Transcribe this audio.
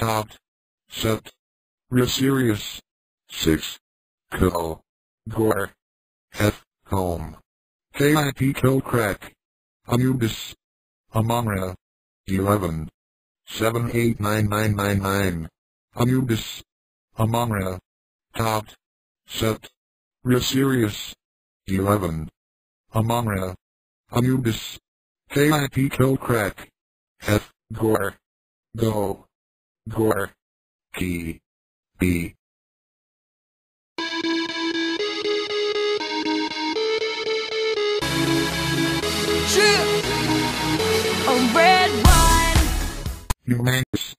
Tot. Set. Real serious. 6. Co. Gore. F. Home. KIP Kill Crack. Anubis. Amonra. 11. 789999. Anubis. Amonra. Set. Real serious. 11. Amonra. Anubis. KIP Kill Crack. F. Gore. Go. Gore. Key. B. A red wine. Humongous.